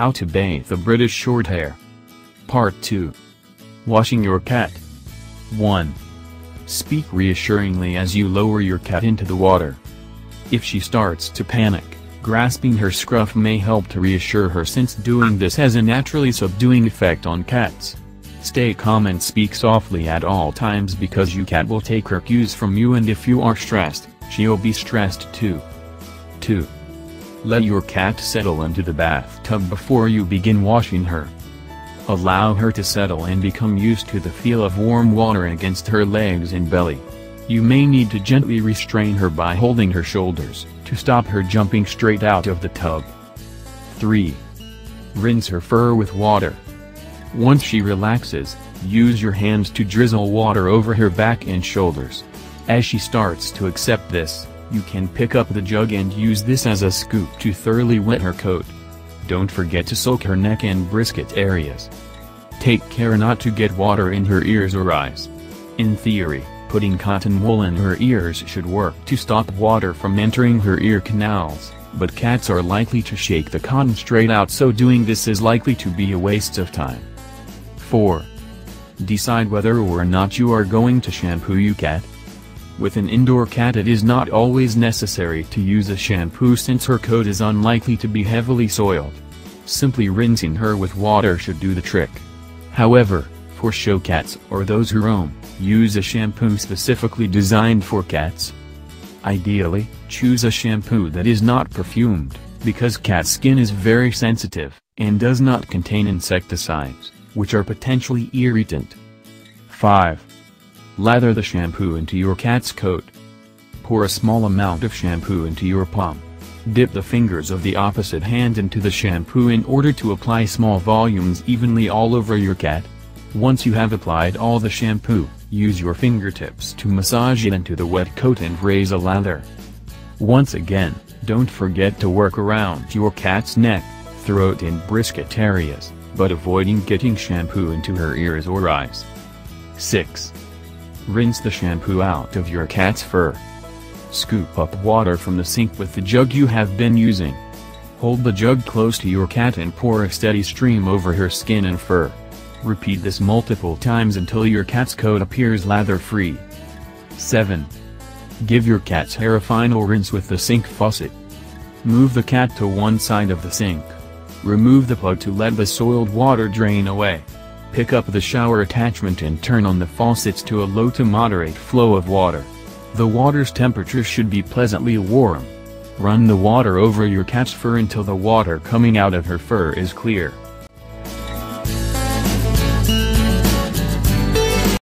How to bathe a British Shorthair. Part 2. Washing your cat. 1. Speak reassuringly as you lower your cat into the water. If she starts to panic, grasping her scruff may help to reassure her since doing this has a naturally subduing effect on cats. Stay calm and speak softly at all times because your cat will take her cues from you and if you are stressed, she'll be stressed too. 2. Let your cat settle into the bathtub before you begin washing her. Allow her to settle and become used to the feel of warm water against her legs and belly. You may need to gently restrain her by holding her shoulders, to stop her jumping straight out of the tub. 3. Rinse her fur with water. Once she relaxes, use your hands to drizzle water over her back and shoulders. As she starts to accept this, you can pick up the jug and use this as a scoop to thoroughly wet her coat. Don't forget to soak her neck and brisket areas. Take care not to get water in her ears or eyes. In theory, putting cotton wool in her ears should work to stop water from entering her ear canals, but cats are likely to shake the cotton straight out so doing this is likely to be a waste of time. 4. Decide whether or not you are going to shampoo your cat. With an indoor cat it is not always necessary to use a shampoo since her coat is unlikely to be heavily soiled. Simply rinsing her with water should do the trick. However, for show cats or those who roam, use a shampoo specifically designed for cats. Ideally, choose a shampoo that is not perfumed, because cat skin is very sensitive, and does not contain insecticides, which are potentially irritant. 5. Lather the shampoo into your cat's coat. Pour a small amount of shampoo into your palm. Dip the fingers of the opposite hand into the shampoo in order to apply small volumes evenly all over your cat. Once you have applied all the shampoo, use your fingertips to massage it into the wet coat and raise a lather. Once again, don't forget to work around your cat's neck, throat and brisket areas, but avoiding getting shampoo into her ears or eyes. 6. Rinse the shampoo out of your cat's fur. Scoop up water from the sink with the jug you have been using. Hold the jug close to your cat and pour a steady stream over her skin and fur. Repeat this multiple times until your cat's coat appears lather-free. 7. Give your cat's hair a final rinse with the sink faucet. Move the cat to one side of the sink. Remove the plug to let the soiled water drain away. Pick up the shower attachment and turn on the faucets to a low to moderate flow of water. The water's temperature should be pleasantly warm. Run the water over your cat's fur until the water coming out of her fur is clear.